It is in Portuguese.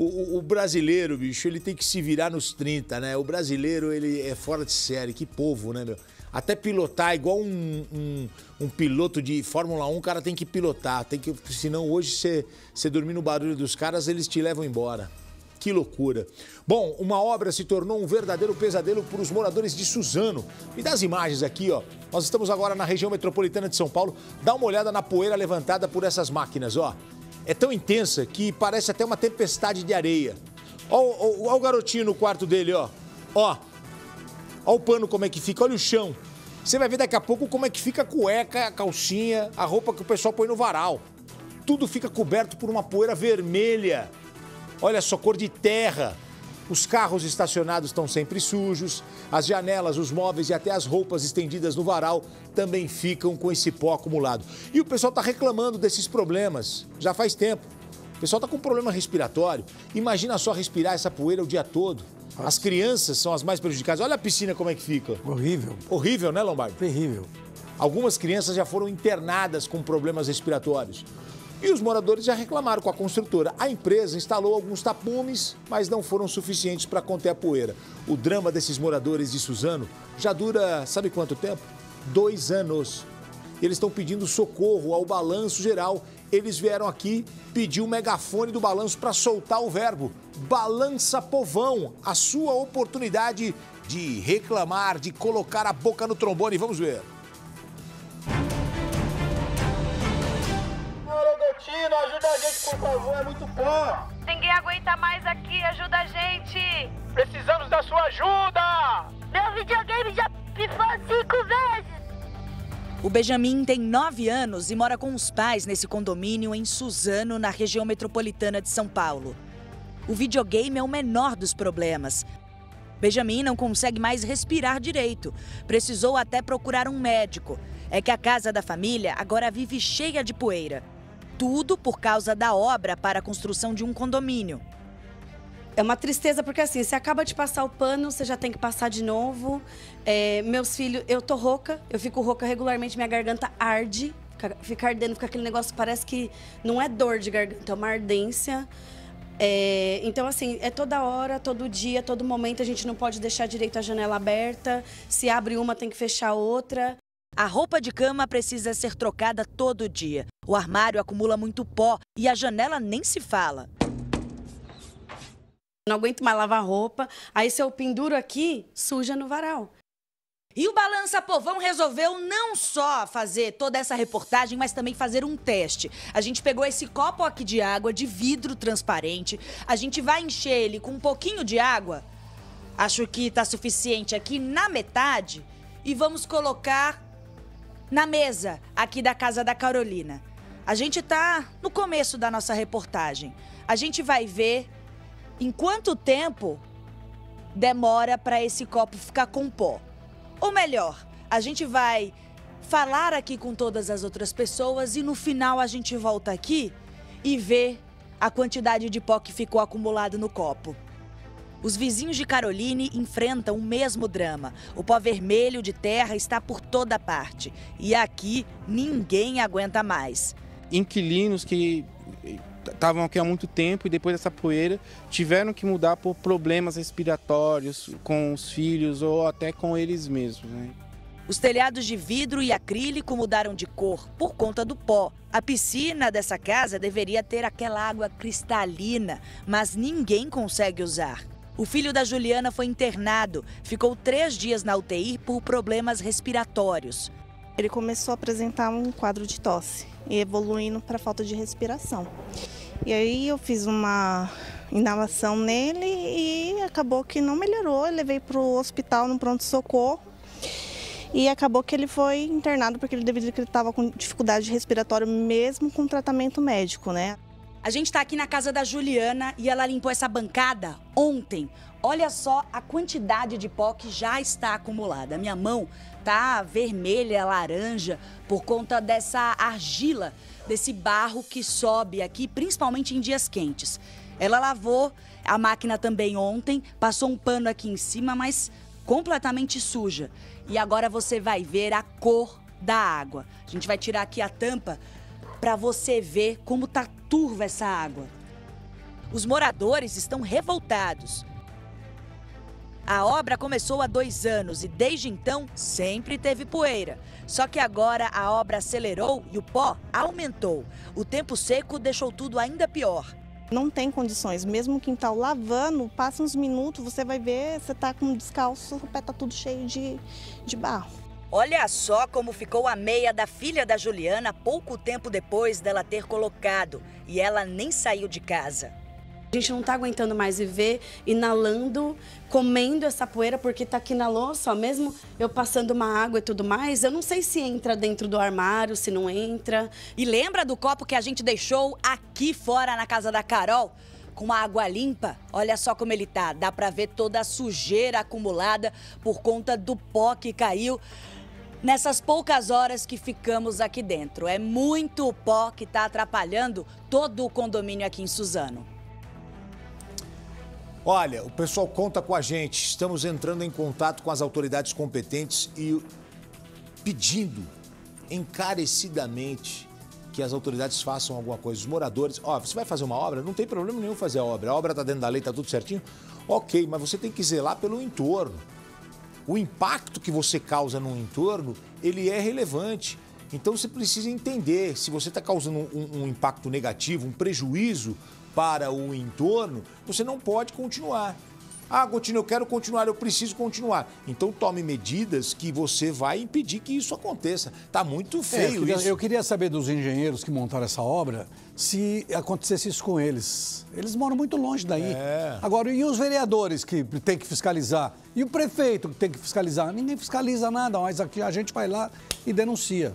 O, o, brasileiro, bicho, ele tem que se virar nos 30, né? O brasileiro, ele é fora de série. Que povo, né, meu? Até pilotar, igual um, um, um piloto de Fórmula 1, o cara tem que pilotar. Tem que, senão hoje você, você dormir no barulho dos caras, eles te levam embora. Que loucura. Bom, uma obra se tornou um verdadeiro pesadelo para os moradores de Suzano. Me dá as imagens aqui, ó. Nós estamos agora na região metropolitana de São Paulo. Dá uma olhada na poeira levantada por essas máquinas, ó. É tão intensa que parece até uma tempestade de areia. Ó, ó o garotinho no quarto dele, ó. Ó. Ó o pano como é que fica, olha o chão. Você vai ver daqui a pouco como é que fica a cueca, a calcinha, a roupa que o pessoal põe no varal. Tudo fica coberto por uma poeira vermelha. Olha só, cor de terra. Os carros estacionados estão sempre sujos, as janelas, os móveis e até as roupas estendidas no varal também ficam com esse pó acumulado. E o pessoal está reclamando desses problemas já faz tempo. O pessoal está com problema respiratório. Imagina só respirar essa poeira o dia todo. As crianças são as mais prejudicadas. Olha a piscina como é que fica. Horrível. Horrível, né, Lombardo? Terrível. Algumas crianças já foram internadas com problemas respiratórios. E os moradores já reclamaram com a construtora. A empresa instalou alguns tapumes, mas não foram suficientes para conter a poeira. O drama desses moradores de Suzano já dura, sabe quanto tempo? Dois anos. Eles estão pedindo socorro ao balanço geral. Eles vieram aqui pedir o megafone do balanço para soltar o verbo. Balança povão, a sua oportunidade de reclamar, de colocar a boca no trombone. Vamos ver. Ajuda a gente, por favor, é muito pó. Ninguém aguenta mais aqui, ajuda a gente. Precisamos da sua ajuda. Meu videogame já pifou cinco vezes. O Benjamin tem nove anos e mora com os pais nesse condomínio em Suzano, na região metropolitana de São Paulo. O videogame é o menor dos problemas. Benjamin não consegue mais respirar direito. Precisou até procurar um médico. É que a casa da família agora vive cheia de poeira tudo por causa da obra para a construção de um condomínio. É uma tristeza porque assim, você acaba de passar o pano, você já tem que passar de novo. É, meus filhos, eu tô rouca, eu fico rouca regularmente, minha garganta arde, fica, fica ardendo, fica aquele negócio, parece que não é dor de garganta, é uma ardência. É, então, assim, é toda hora, todo dia, todo momento, a gente não pode deixar direito a janela aberta. Se abre uma, tem que fechar outra. A roupa de cama precisa ser trocada todo dia. O armário acumula muito pó e a janela nem se fala. Não aguento mais lavar roupa. Aí se eu penduro aqui, suja no varal. E o Balança Povão resolveu não só fazer toda essa reportagem, mas também fazer um teste. A gente pegou esse copo aqui de água, de vidro transparente. A gente vai encher ele com um pouquinho de água. Acho que está suficiente aqui na metade. E vamos colocar na mesa aqui da casa da Carolina. A gente está no começo da nossa reportagem. A gente vai ver em quanto tempo demora para esse copo ficar com pó. Ou melhor, a gente vai falar aqui com todas as outras pessoas e no final a gente volta aqui e vê a quantidade de pó que ficou acumulado no copo. Os vizinhos de Caroline enfrentam o mesmo drama. O pó vermelho de terra está por toda parte. E aqui ninguém aguenta mais. Inquilinos que estavam aqui há muito tempo e depois dessa poeira tiveram que mudar por problemas respiratórios com os filhos ou até com eles mesmos. Né? Os telhados de vidro e acrílico mudaram de cor por conta do pó. A piscina dessa casa deveria ter aquela água cristalina, mas ninguém consegue usar. O filho da Juliana foi internado, ficou três dias na UTI por problemas respiratórios. Ele começou a apresentar um quadro de tosse e evoluindo para falta de respiração. E aí eu fiz uma inalação nele e acabou que não melhorou. Eu levei para o hospital no pronto-socorro e acabou que ele foi internado porque ele devido que ele estava com dificuldade respiratória mesmo com tratamento médico, né? A gente está aqui na casa da Juliana e ela limpou essa bancada ontem. Olha só a quantidade de pó que já está acumulada. Minha mão tá vermelha, laranja, por conta dessa argila, desse barro que sobe aqui, principalmente em dias quentes. Ela lavou a máquina também ontem, passou um pano aqui em cima, mas completamente suja. E agora você vai ver a cor da água. A gente vai tirar aqui a tampa para você ver como tá turva essa água. Os moradores estão revoltados. A obra começou há dois anos e desde então sempre teve poeira. Só que agora a obra acelerou e o pó aumentou. O tempo seco deixou tudo ainda pior. Não tem condições, mesmo o quintal lavando, passa uns minutos, você vai ver, você tá com descalço, o pé tá tudo cheio de, de barro. Olha só como ficou a meia da filha da Juliana pouco tempo depois dela ter colocado. E ela nem saiu de casa. A gente não tá aguentando mais viver inalando, comendo essa poeira, porque tá aqui na louça, ó, mesmo eu passando uma água e tudo mais, eu não sei se entra dentro do armário, se não entra. E lembra do copo que a gente deixou aqui fora na casa da Carol? Com uma água limpa, olha só como ele tá. Dá pra ver toda a sujeira acumulada por conta do pó que caiu nessas poucas horas que ficamos aqui dentro. É muito pó que tá atrapalhando todo o condomínio aqui em Suzano. Olha, o pessoal conta com a gente. Estamos entrando em contato com as autoridades competentes e pedindo encarecidamente que as autoridades façam alguma coisa. Os moradores, ó, você vai fazer uma obra? Não tem problema nenhum fazer a obra. A obra está dentro da lei, está tudo certinho. Ok, mas você tem que zelar pelo entorno. O impacto que você causa no entorno, ele é relevante. Então você precisa entender se você está causando um, um impacto negativo, um prejuízo para o entorno, você não pode continuar. Ah, Gotino, eu quero continuar, eu preciso continuar. Então tome medidas que você vai impedir que isso aconteça. Tá muito É, eu, feio queria, isso. eu queria saber dos engenheiros que montaram essa obra se acontecesse isso com eles. Eles moram muito longe daí. É. Agora, e os vereadores que têm que fiscalizar? E o prefeito que tem que fiscalizar? Ninguém fiscaliza nada, mas aqui a gente vai lá e denuncia.